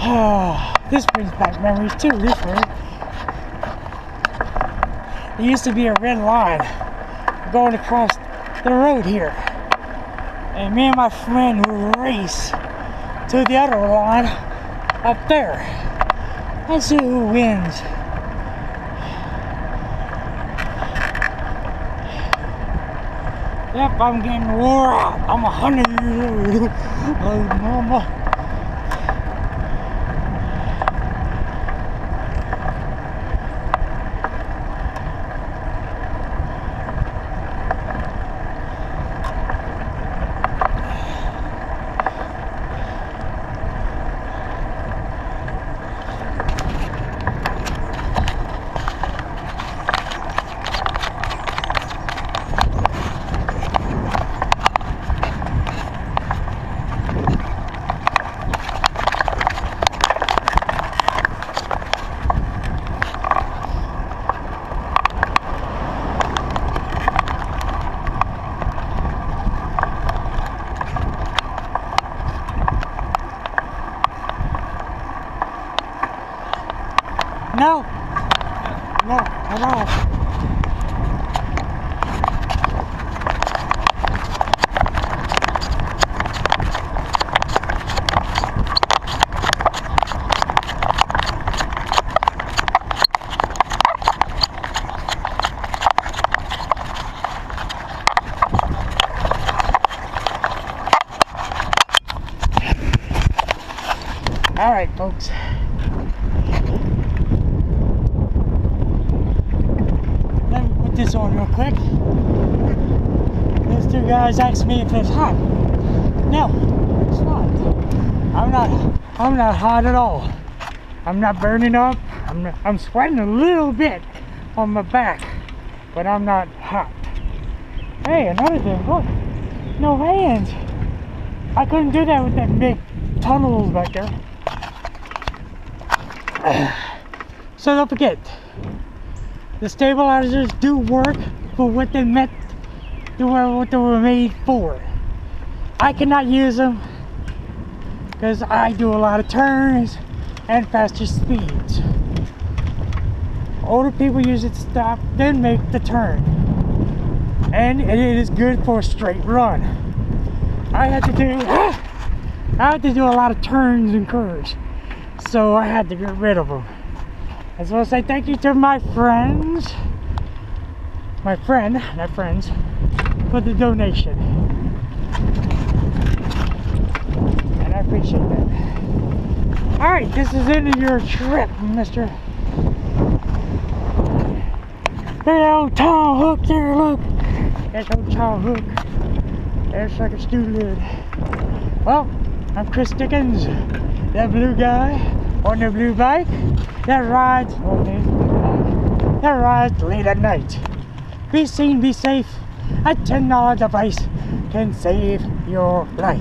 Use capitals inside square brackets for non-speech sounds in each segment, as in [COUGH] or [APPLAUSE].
[SIGHS] this brings back memories too, this one. There used to be a red line going across the road here. And me and my friend would race to the other line up there. Let's see who wins. Yep, I'm getting wore out. I'm a hundred years old. Oh, mama. No. No, at all. All right, folks. This on real quick. These two guys asked me if it's hot. No, it's not. I'm not. I'm not hot at all. I'm not burning up. I'm. Not, I'm sweating a little bit on my back, but I'm not hot. Hey, another thing. Look, no hands. I couldn't do that with that big tunnels back there. [SIGHS] So don't forget, the stabilizers do work for what they meant, to what they were made for. I cannot use them because I do a lot of turns and faster speeds. Older people use it to stop, then make the turn. And it is good for a straight run. I had to do, [GASPS] I had to do a lot of turns and curves. So I had to get rid of them. I just want to say thank you to my friends, my friend, not friends, for the donation. And I appreciate that. Alright, this is end of your trip, mister. There's old Tom Hook there, look. That's old Tom Hook. There's like a stew lid. Well, I'm Chris Dickens, that blue guy on the blue bike that rides on bike that late at night. Be seen, be safe. A $10 device can save your life.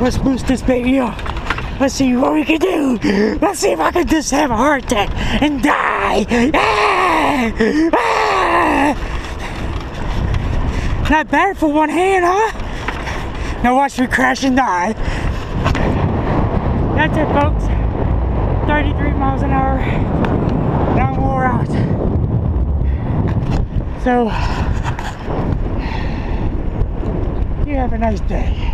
Let's boost this baby up. Let's see what we can do. Let's see if I can just have a heart attack and die. Ah! Ah! Not bad for one hand, huh? Now watch me crash and die. That's it, folks. 33 miles an hour. Now I'm wore out. So, you have a nice day.